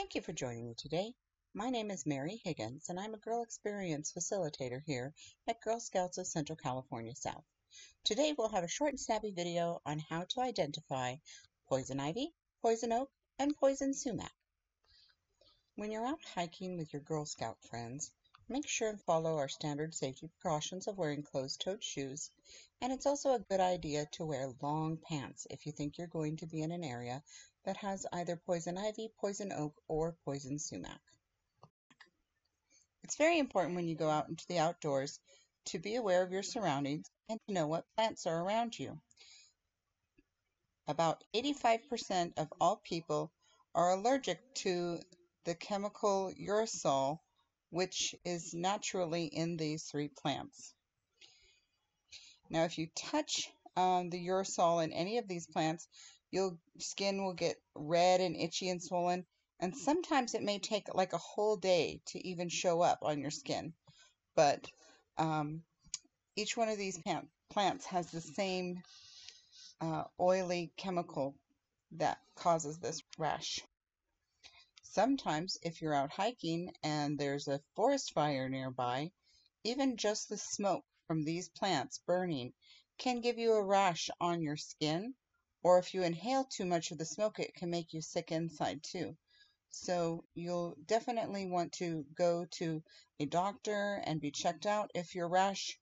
Thank you for joining me today. My name is Mary Higgins, and I'm a Girl Experience Facilitator here at Girl Scouts of Central California South. Today we'll have a short and snappy video on how to identify poison ivy, poison oak, and poison sumac. When you're out hiking with your Girl Scout friends, make sure and follow our standard safety precautions of wearing closed-toed shoes, and it's also a good idea to wear long pants if you think you're going to be in an area that has either poison ivy, poison oak, or poison sumac. It's very important when you go out into the outdoors to be aware of your surroundings and to know what plants are around you. About 85% of all people are allergic to the chemical urushiol, which is naturally in these three plants. Now, if you touch um, the urushiol in any of these plants, your skin will get red and itchy and swollen, and sometimes it may take like a whole day to even show up on your skin. But um, each one of these plants has the same uh, oily chemical that causes this rash. Sometimes, if you're out hiking and there's a forest fire nearby, even just the smoke from these plants burning can give you a rash on your skin or if you inhale too much of the smoke, it can make you sick inside too. So you'll definitely want to go to a doctor and be checked out if your rash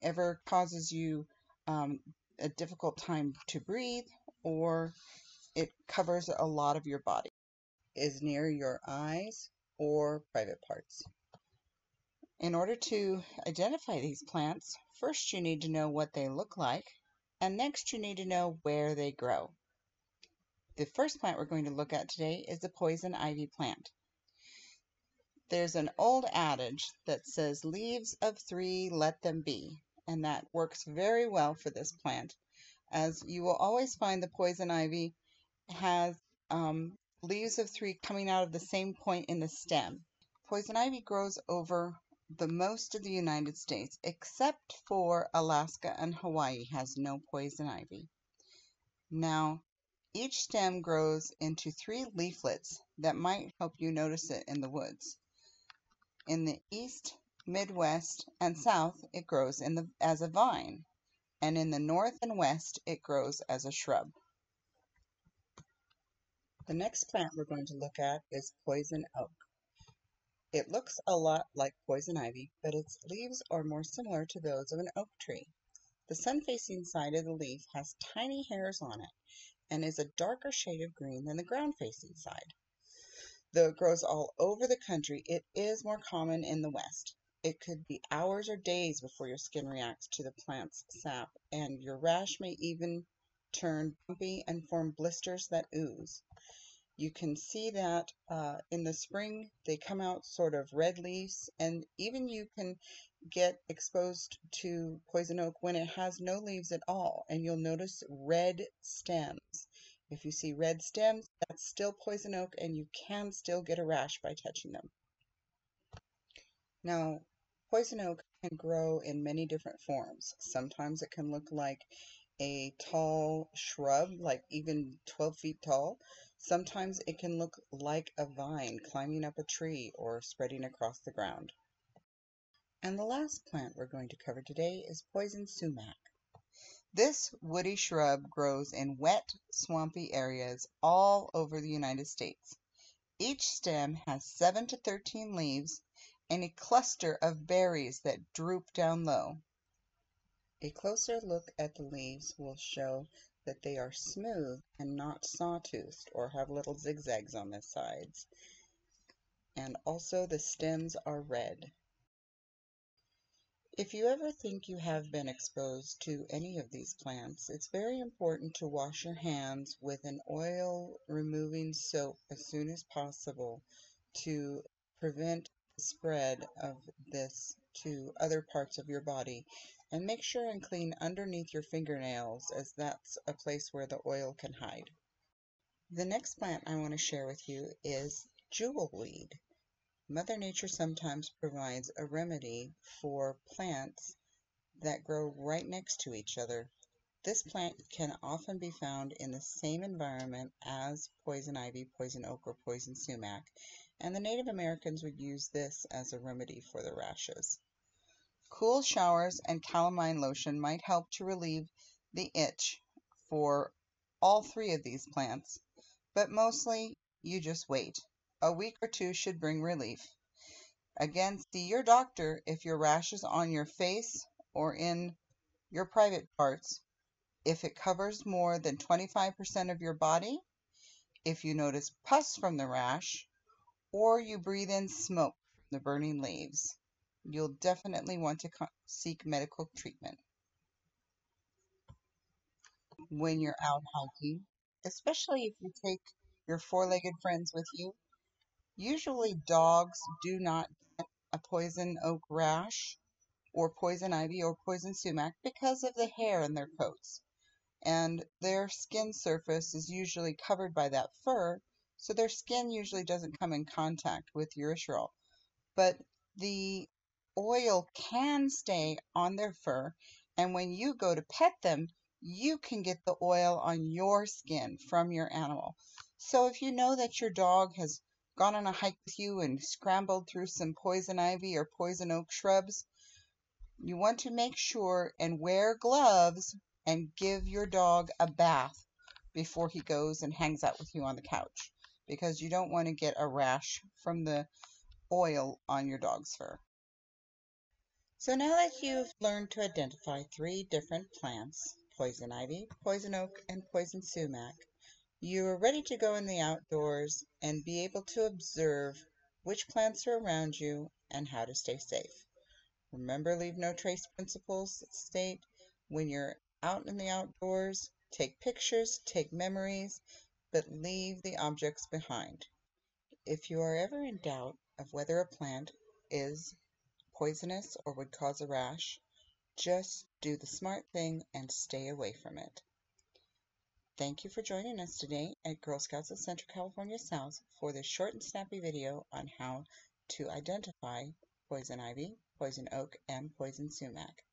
ever causes you um, a difficult time to breathe or it covers a lot of your body. Is near your eyes or private parts. In order to identify these plants, first you need to know what they look like and next you need to know where they grow. The first plant we're going to look at today is the poison ivy plant. There's an old adage that says leaves of three let them be and that works very well for this plant as you will always find the poison ivy has um, leaves of three coming out of the same point in the stem. Poison ivy grows over the most of the United States, except for Alaska and Hawaii, has no poison ivy. Now, each stem grows into three leaflets that might help you notice it in the woods. In the east, midwest, and south, it grows in the, as a vine, and in the north and west, it grows as a shrub. The next plant we're going to look at is poison oak. It looks a lot like poison ivy, but its leaves are more similar to those of an oak tree. The sun-facing side of the leaf has tiny hairs on it and is a darker shade of green than the ground-facing side. Though it grows all over the country, it is more common in the West. It could be hours or days before your skin reacts to the plant's sap, and your rash may even turn bumpy and form blisters that ooze. You can see that uh, in the spring they come out sort of red leaves and even you can get exposed to poison oak when it has no leaves at all and you'll notice red stems. If you see red stems, that's still poison oak and you can still get a rash by touching them. Now, poison oak can grow in many different forms. Sometimes it can look like a tall shrub, like even 12 feet tall. Sometimes it can look like a vine climbing up a tree or spreading across the ground. And the last plant we're going to cover today is poison sumac. This woody shrub grows in wet, swampy areas all over the United States. Each stem has 7 to 13 leaves and a cluster of berries that droop down low. A closer look at the leaves will show that they are smooth and not sawtoothed or have little zigzags on the sides. And also the stems are red. If you ever think you have been exposed to any of these plants, it's very important to wash your hands with an oil removing soap as soon as possible to prevent the spread of this to other parts of your body and make sure and clean underneath your fingernails as that's a place where the oil can hide. The next plant I want to share with you is jewelweed. Mother Nature sometimes provides a remedy for plants that grow right next to each other. This plant can often be found in the same environment as poison ivy, poison oak, or poison sumac, and the Native Americans would use this as a remedy for the rashes. Cool showers and calamine lotion might help to relieve the itch for all three of these plants, but mostly you just wait. A week or two should bring relief. Again, see your doctor if your rash is on your face or in your private parts, if it covers more than 25% of your body, if you notice pus from the rash, or you breathe in smoke from the burning leaves. You'll definitely want to seek medical treatment. When you're out hiking, especially if you take your four-legged friends with you, usually dogs do not get a poison oak rash or poison ivy or poison sumac because of the hair in their coats. And their skin surface is usually covered by that fur, so their skin usually doesn't come in contact with urushiol. But the oil can stay on their fur, and when you go to pet them, you can get the oil on your skin from your animal. So if you know that your dog has gone on a hike with you and scrambled through some poison ivy or poison oak shrubs, you want to make sure and wear gloves and give your dog a bath before he goes and hangs out with you on the couch because you don't want to get a rash from the oil on your dog's fur. So now that you've learned to identify three different plants, poison ivy, poison oak, and poison sumac, you are ready to go in the outdoors and be able to observe which plants are around you and how to stay safe. Remember leave no trace principles state when you're out in the outdoors, take pictures, take memories, but leave the objects behind. If you are ever in doubt of whether a plant is poisonous or would cause a rash, just do the smart thing and stay away from it. Thank you for joining us today at Girl Scouts of Central California South for this short and snappy video on how to identify poison ivy, poison oak, and poison sumac.